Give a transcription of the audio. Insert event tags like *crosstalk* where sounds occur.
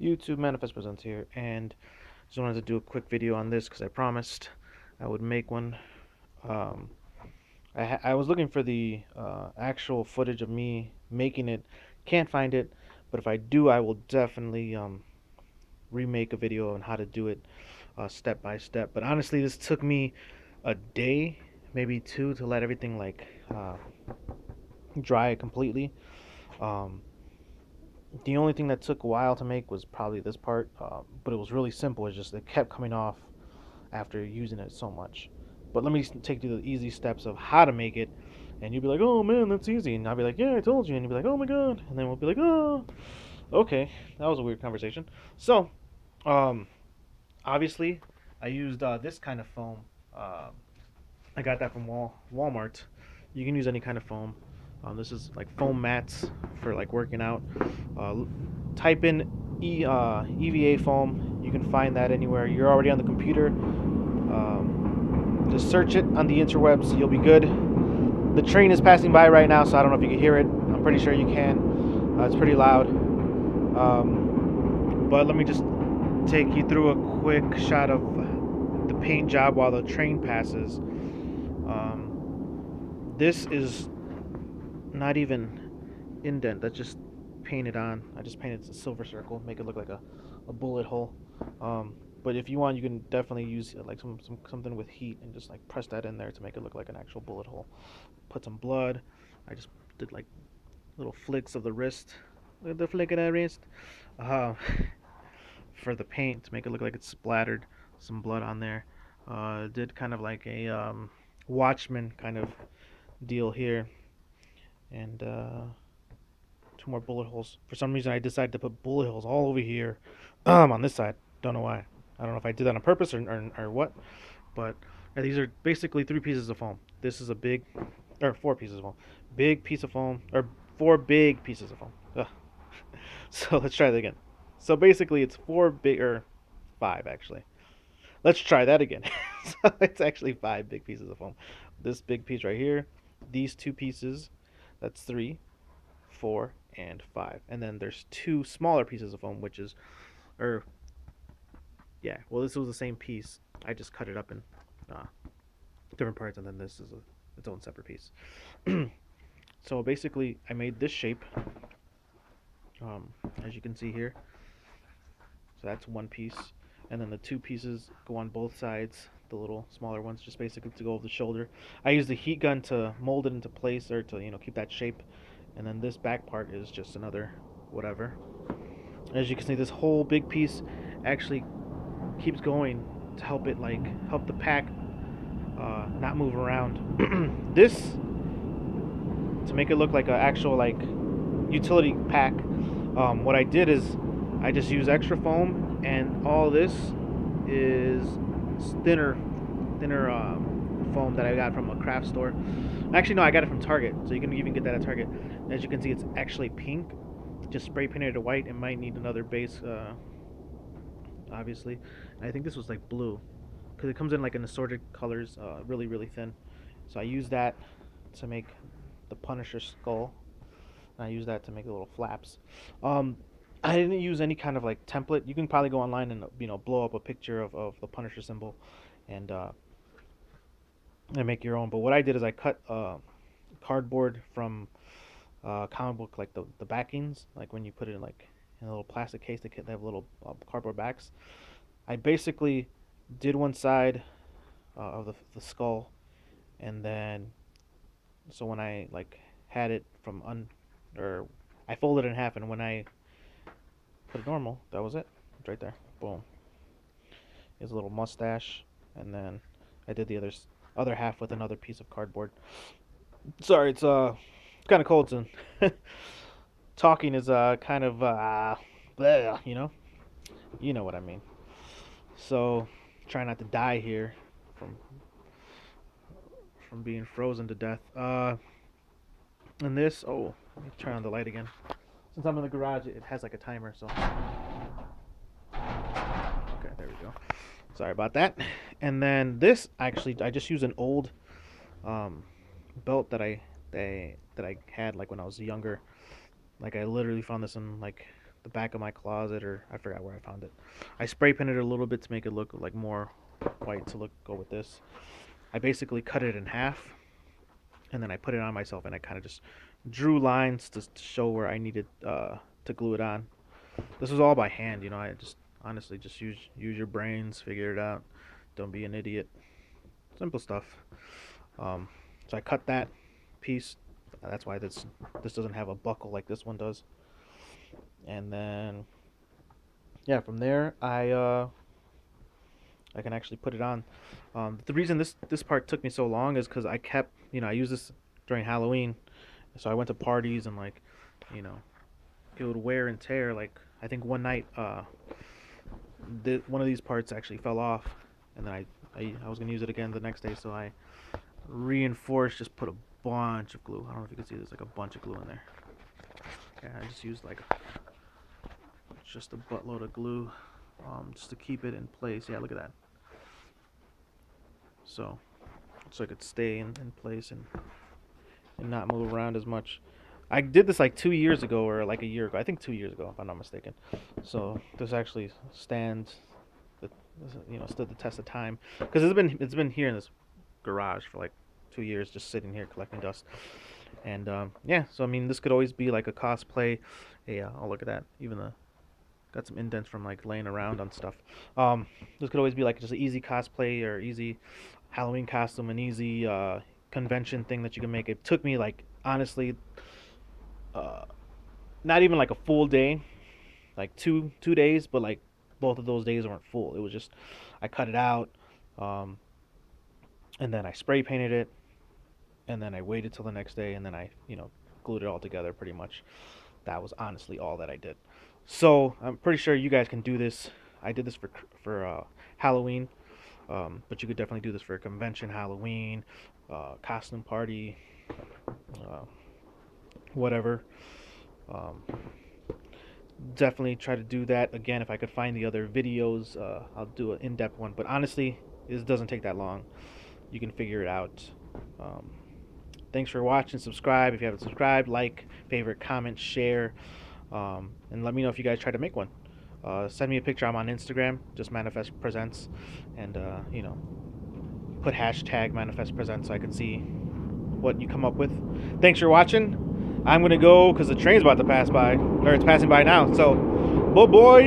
YouTube Manifest Presents here, and just wanted to do a quick video on this because I promised I would make one. Um, I, I was looking for the uh, actual footage of me making it, can't find it, but if I do, I will definitely um, remake a video on how to do it uh, step by step. But honestly, this took me a day, maybe two, to let everything like uh, dry completely. Um, the only thing that took a while to make was probably this part, uh, but it was really simple. It just it kept coming off after using it so much. But let me take you the easy steps of how to make it, and you'll be like, "Oh man, that's easy," and I'll be like, "Yeah, I told you," and you'll be like, "Oh my god," and then we'll be like, "Oh, okay, that was a weird conversation." So, um, obviously, I used uh, this kind of foam. Uh, I got that from Wal Walmart. You can use any kind of foam. Um, this is like foam mats for like working out. Uh, type in e, uh, EVA foam. You can find that anywhere. You're already on the computer. Um, just search it on the interwebs. You'll be good. The train is passing by right now, so I don't know if you can hear it. I'm pretty sure you can. Uh, it's pretty loud. Um, but let me just take you through a quick shot of the paint job while the train passes. Um, this is not even indent. That's just painted on. I just painted a silver circle, make it look like a, a bullet hole. Um, but if you want, you can definitely use like some, some something with heat and just like press that in there to make it look like an actual bullet hole. Put some blood. I just did like little flicks of the wrist. Look at the flick of that wrist. Uh, *laughs* for the paint to make it look like it's splattered some blood on there. Uh, did kind of like a um, Watchmen kind of deal here and uh, two more bullet holes. For some reason, I decided to put bullet holes all over here um, on this side. Don't know why. I don't know if I did that on purpose or, or, or what, but these are basically three pieces of foam. This is a big, or four pieces of foam. Big piece of foam, or four big pieces of foam. Ugh. *laughs* So let's try that again. So basically, it's four big, or five actually. Let's try that again. *laughs* so it's actually five big pieces of foam. This big piece right here, these two pieces, that's three, four, and five. And then there's two smaller pieces of foam, which is, or, yeah, well, this was the same piece. I just cut it up in uh, different parts, and then this is a, its own separate piece. *clears throat* so basically, I made this shape, um, as you can see here. So that's one piece. And then the two pieces go on both sides the little smaller ones, just basically to go over the shoulder. I use the heat gun to mold it into place or to you know keep that shape, and then this back part is just another whatever. As you can see, this whole big piece actually keeps going to help it like help the pack uh, not move around. *clears throat* this to make it look like an actual like utility pack. Um, what I did is I just use extra foam, and all this is thinner, thinner um, foam that I got from a craft store. Actually, no, I got it from Target, so you can even get that at Target. As you can see, it's actually pink. Just spray painted it white. It might need another base, uh, obviously. And I think this was like blue, because it comes in like an assorted colors, uh, really, really thin. So I use that to make the Punisher skull. And I use that to make the little flaps. Um, I didn't use any kind of like template. You can probably go online and you know blow up a picture of, of the Punisher symbol, and uh, and make your own. But what I did is I cut uh, cardboard from uh, comic book like the the backings, like when you put it in like in a little plastic case, they have little uh, cardboard backs. I basically did one side uh, of the the skull, and then so when I like had it from un or I folded it in half, and when I put it normal. That was it. It's right there. Boom. His little mustache, and then I did the other other half with another piece of cardboard. Sorry, it's uh kind of cold soon. *laughs* Talking is uh kind of uh bleh, you know, you know what I mean. So try not to die here from from being frozen to death. Uh, and this oh, let me turn on the light again since I'm in the garage, it has like a timer, so. Okay, there we go. Sorry about that. And then this, actually, I just use an old um, belt that I they that I had like when I was younger. Like I literally found this in like the back of my closet or I forgot where I found it. I spray painted it a little bit to make it look like more white to look go with this. I basically cut it in half and then I put it on myself and I kind of just drew lines to, to show where I needed uh, to glue it on. This was all by hand, you know. I just honestly just use use your brains, figure it out. Don't be an idiot. Simple stuff. Um, so I cut that piece. That's why this this doesn't have a buckle like this one does. And then yeah, from there I uh, I can actually put it on. Um, the reason this this part took me so long is because I kept you know I use this during Halloween, so I went to parties and like you know it would wear and tear. Like I think one night uh, the, one of these parts actually fell off, and then I, I I was gonna use it again the next day, so I reinforced, just put a bunch of glue. I don't know if you can see there's like a bunch of glue in there. Yeah, I just used like just a buttload of glue um, just to keep it in place. Yeah, look at that. So, so I could stay in, in place and and not move around as much. I did this like two years ago or like a year ago. I think two years ago, if I'm not mistaken. So this actually stands, you know, stood the test of time because it's been it's been here in this garage for like two years, just sitting here collecting dust. And um, yeah, so I mean, this could always be like a cosplay. Yeah, oh look at that, even the got some indents from like laying around on stuff. Um, this could always be like just an easy cosplay or easy Halloween costume, an easy uh, convention thing that you can make. It took me like honestly, uh, not even like a full day, like two two days, but like both of those days weren't full. It was just I cut it out, um, and then I spray painted it, and then I waited till the next day, and then I you know glued it all together pretty much. That was honestly all that I did. So I'm pretty sure you guys can do this. I did this for for uh, Halloween, um, but you could definitely do this for a convention, Halloween, uh, costume party, uh, whatever. Um, definitely try to do that again if I could find the other videos. Uh, I'll do an in-depth one, but honestly, it doesn't take that long. You can figure it out. Um, thanks for watching. Subscribe if you haven't subscribed. Like, favorite, comment, share. Um, and let me know if you guys try to make one. Uh, send me a picture. I'm on Instagram, just Manifest Presents, and uh, you know, put hashtag Manifest Presents so I can see what you come up with. Thanks for watching. I'm gonna go because the train's about to pass by, or it's passing by now. So, bye bye.